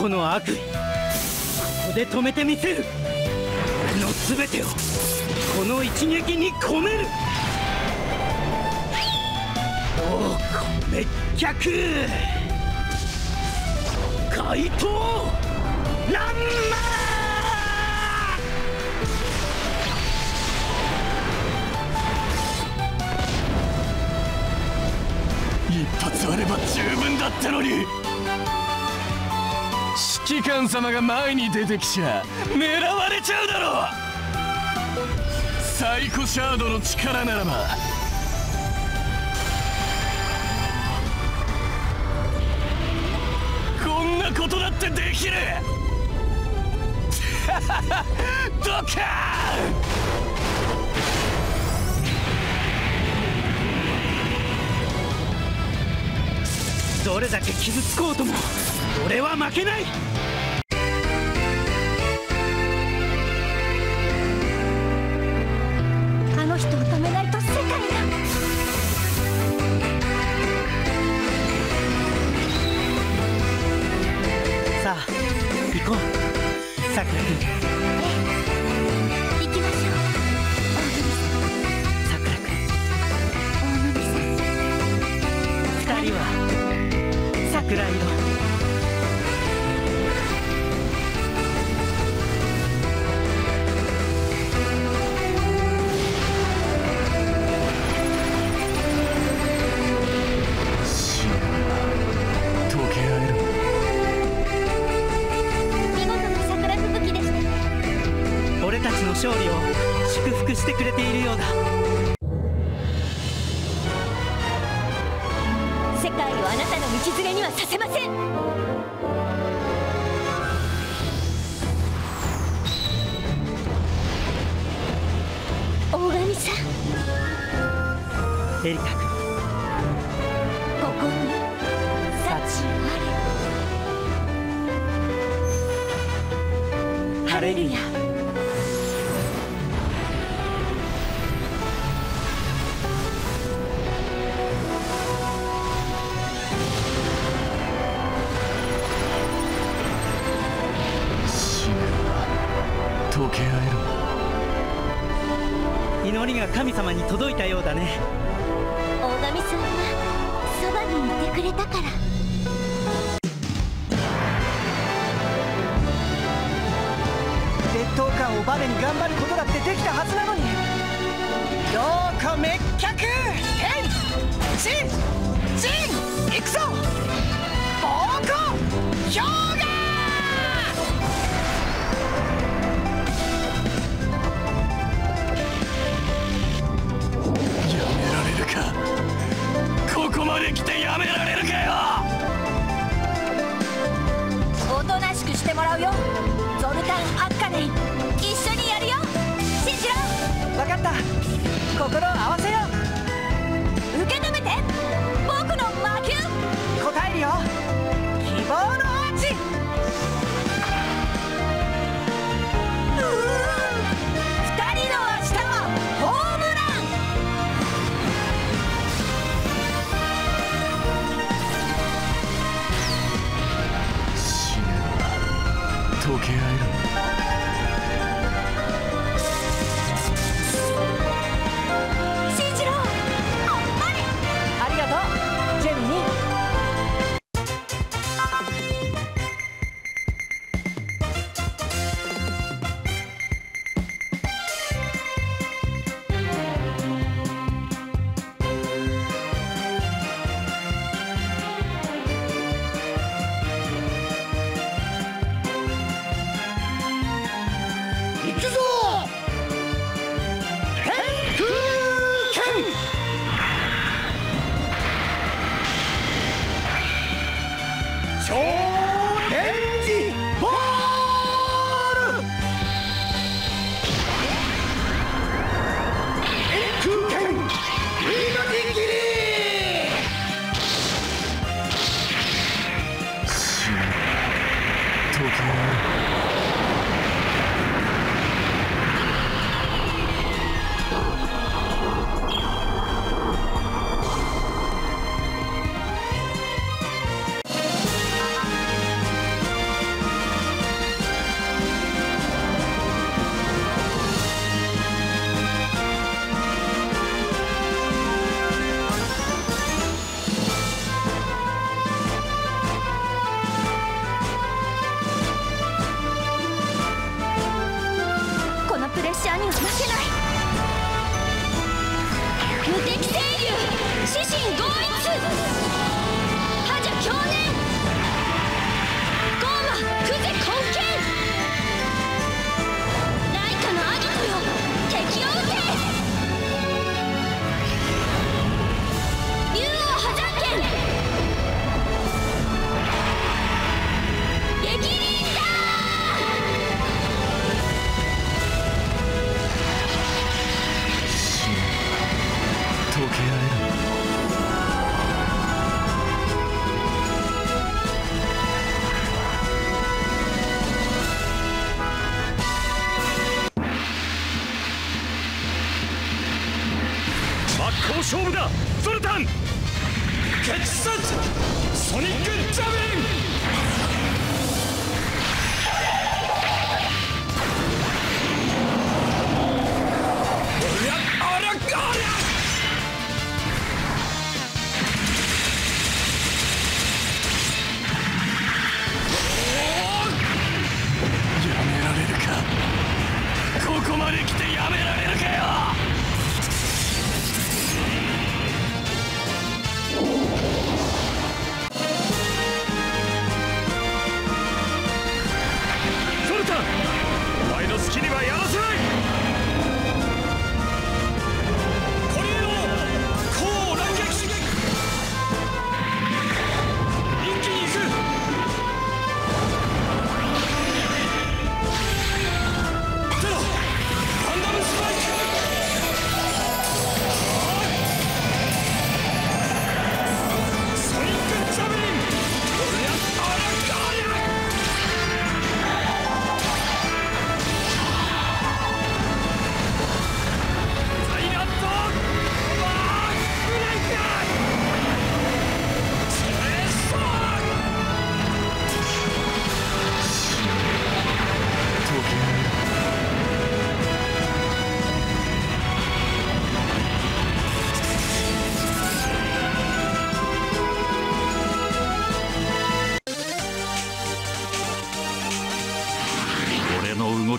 男の悪意ここで止めてみせる。俺の全てをこの一撃に込める。おお滅却。怪盗ランマー一発あれば十分だったのに。指揮官様が前に出てきちゃ狙われちゃうだろう。サイコシャードの力ならば。こんなことだってできる。ドカーン！どれだけ傷つこうとも俺は負けない。祝福してくれているようだ。世界をあなたの道連れにはさせません。大神さん。エリカ君。ここに幸あれ。ハレルヤ祈りが神様に届いたようだね。大神さんがそばにいてくれたから。劣等感をバネに頑張ることだってできたはずなのに。ようこ滅却天地人行くぞ。暴行氷河ここまで来てやめられるかよ！おとなしくしてもらうよ。ゾルタン・アッカネイ一緒にやるよ。信じろ。分かった。心を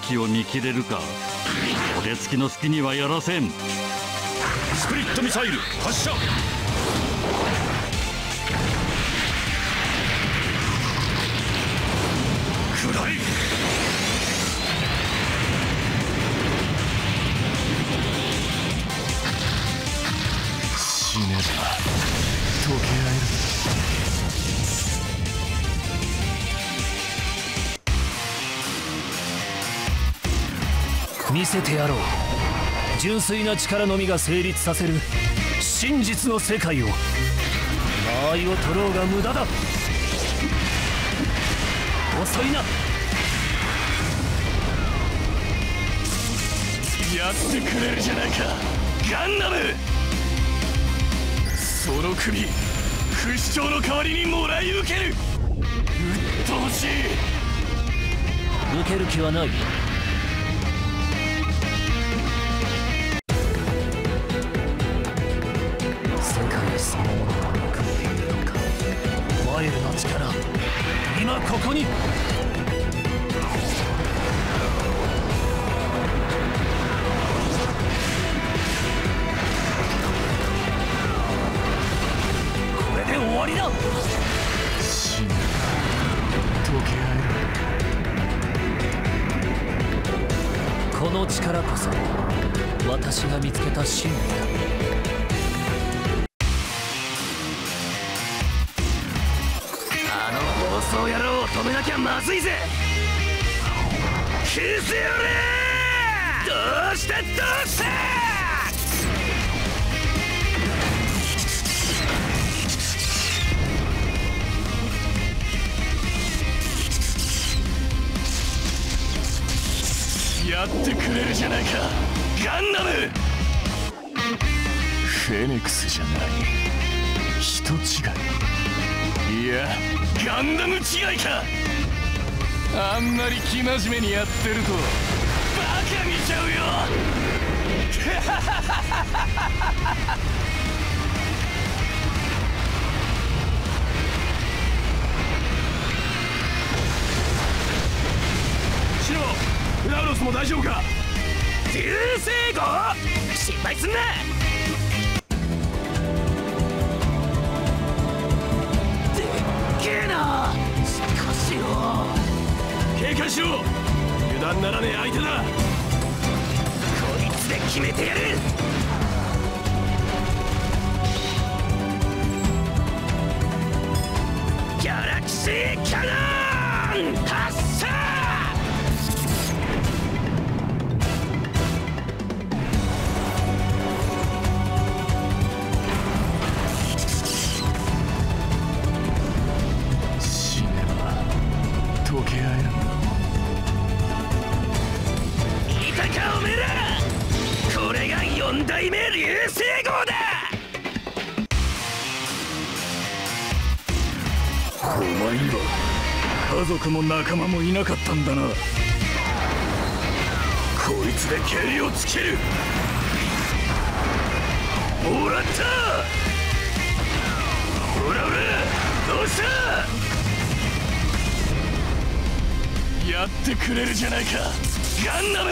俺の動きを見切れるか俺つきの隙にはやらせん。スプリットミサイル発射。せてやろう。純粋な力のみが成立させる真実の世界を。間合いを取ろうが無駄だ。遅いな。やってくれるじゃないか。ガンダム。その首不死鳥の代わりにもらい受ける。うっとうしい。受ける気はないの力こそ私が見つけた真理だ。野郎を止めなきゃまずいぜ。消せよれどうしてどうして。やってくれるじゃないか。ガンダム！フェネクスじゃない。人違い。いやガンダム違いか。あんまり生真面目にやってるとバカ見ちゃうよ。ラウロスも大丈夫か？流星号心配すんな！でっけえな！しかしよ。警戒しろ！油断ならねえ相手だ！こいつで決めてやる！で蹴りをつける。もらった。ほらほらどうした？やってくれるじゃないか。ガンダム。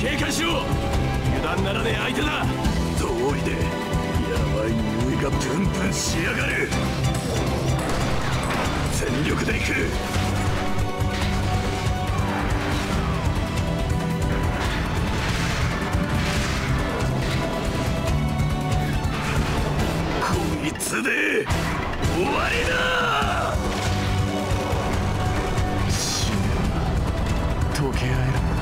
警戒しろ。油断ならねえ相手だ。通りでやばい匂いがプンプンしやがる。全力で行く。こいつで終わりだ。死ね溶け合える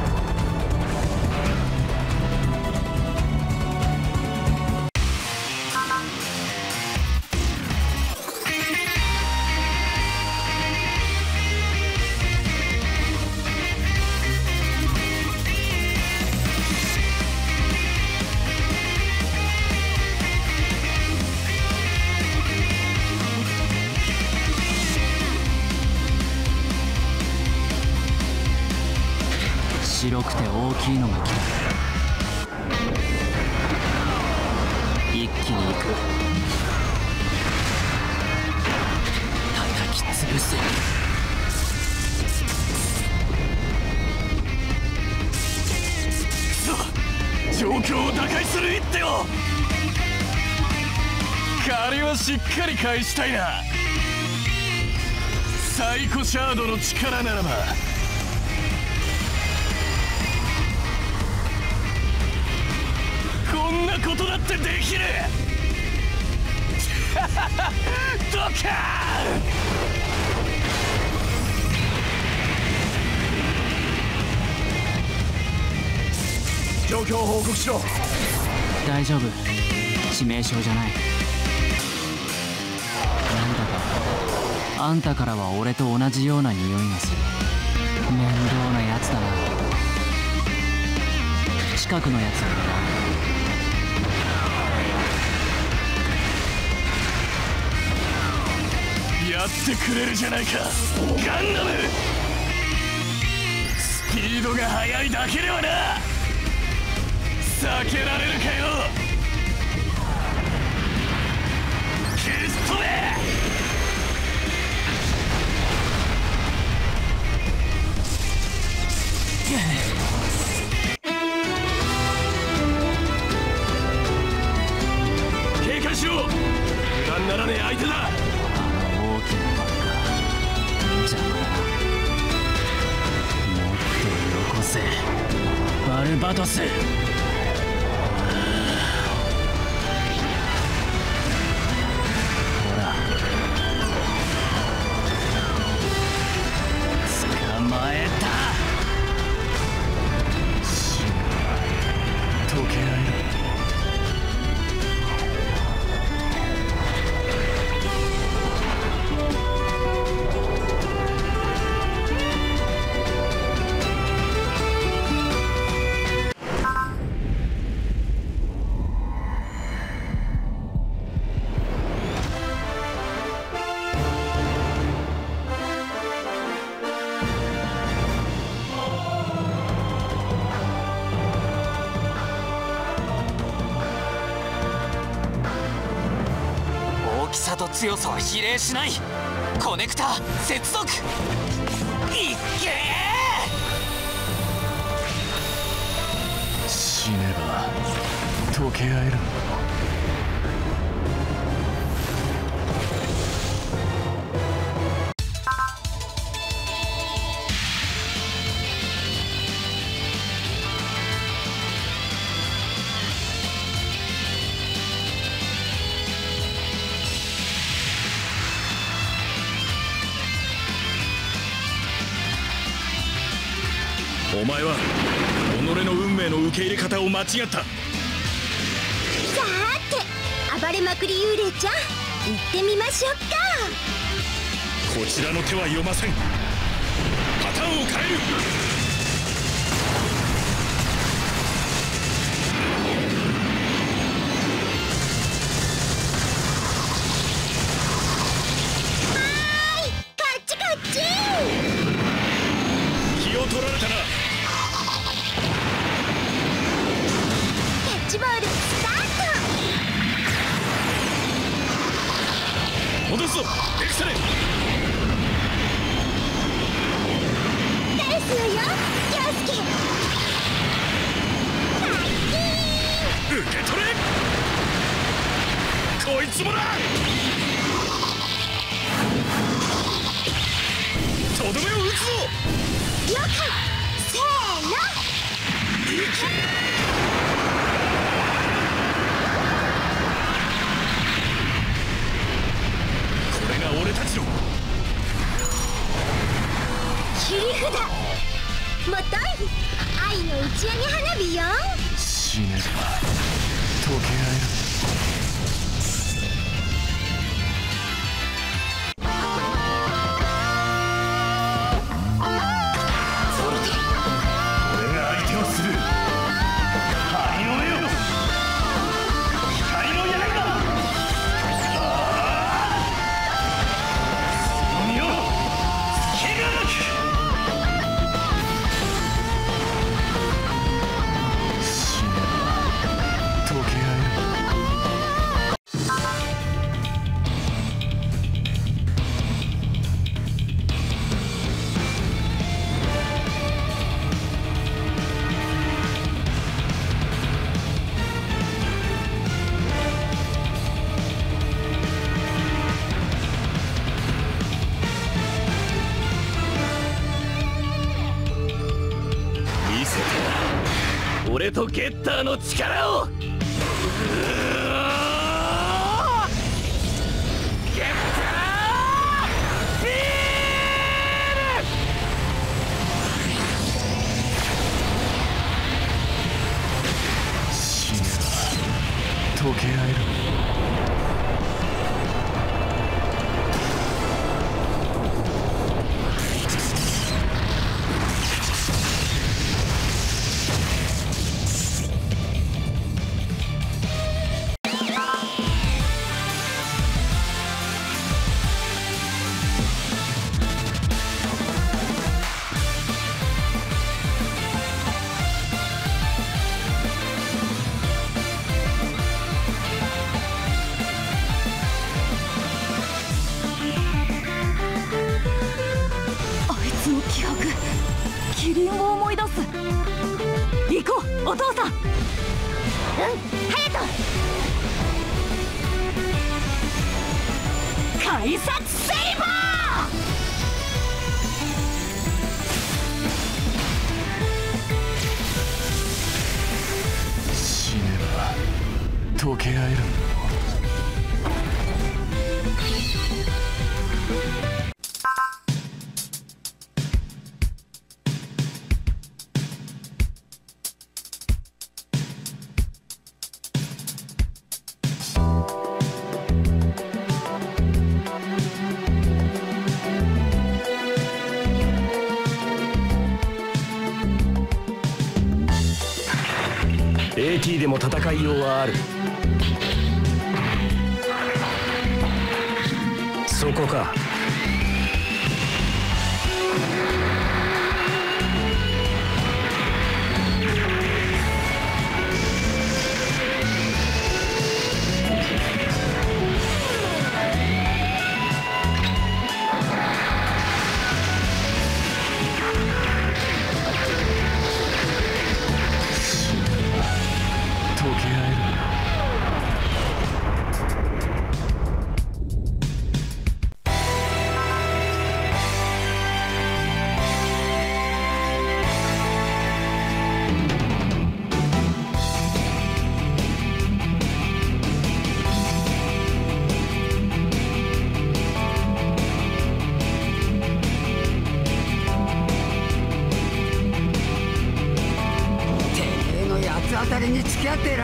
状況を打開する一手を。借りはしっかり返したいな。サイコシャードの力ならば。こんなことだってできる。ドカーン！状況を報告しろ。大丈夫。致命傷じゃない。なんだかあんたからは俺と同じような匂いがする。面倒なやつだな。近くのやつをやってくれるじゃないか。ガンダム。スピードが速いだけではな避けられるかよ。消し飛べ警戒しろ。油断ならねえ相手だ。大きなバカ。邪魔だなもっとよこせ。バルバトス。強さは比例しない。コネクタ接続。いっけ死ねば溶け合える。お前は己の運命の受け入れ方を間違った。さーて暴れまくり幽霊ちゃん行ってみましょうか。こちらの手は読ません。パターンを変える戻すぞ。エクセレ返すのよ陽介受け取れ。こいつもだ。とどめを打つぞ。了解。せーの。こ札もとい愛の打ち上げ花火よ。死ね。ば溶け合える俺とゲッターの力をえるんだー AT でも戦いようはある。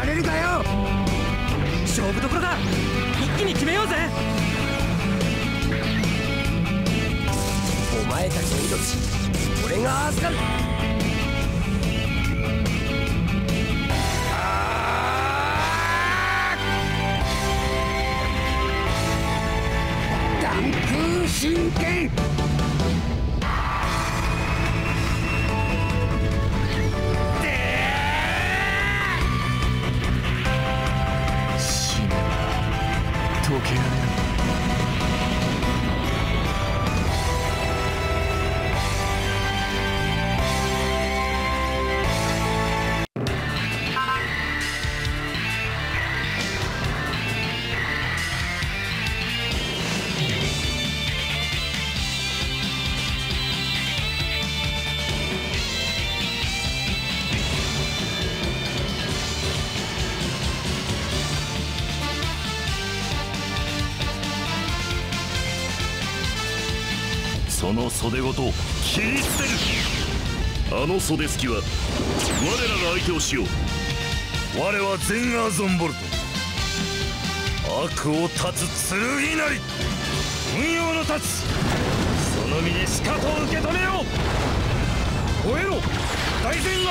られるかよ。勝負どころだ。一気に決めようぜ。お前たちの命俺が預かる。断空神剣袖ごと切り捨てるあの袖隙は我らが相手をしよう。我はゼンガーゾンボルト。悪を断つ剣なり。運用の立つ。その身にしかと受け止めよう。吠えろ。大ゼン